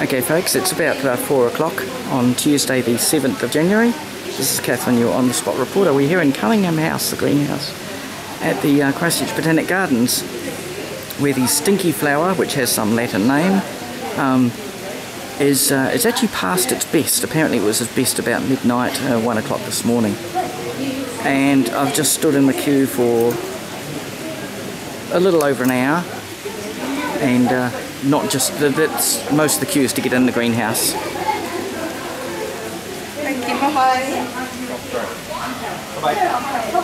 Okay, folks, it's about uh, 4 o'clock on Tuesday, the 7th of January. This is Catherine, your on the spot reporter. We're here in Cunningham House, the greenhouse, at the uh, Christchurch Botanic Gardens, where the stinky flower, which has some Latin name, um, is uh, it's actually past its best. Apparently, it was its best about midnight, uh, 1 o'clock this morning. And I've just stood in the queue for a little over an hour and uh, not just that's most of the queue is to get in the greenhouse. Thank you. Bye bye.